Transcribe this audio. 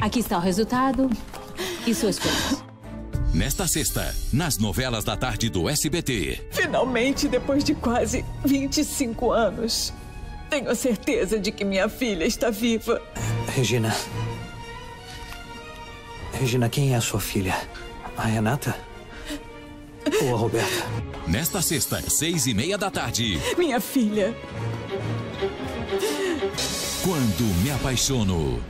Aqui está o resultado e suas coisas. Nesta sexta, nas novelas da tarde do SBT. Finalmente, depois de quase 25 anos, tenho a certeza de que minha filha está viva. Regina. Regina, quem é a sua filha? A Renata? Ou a Roberta? Nesta sexta, seis e meia da tarde. Minha filha. Quando me apaixono.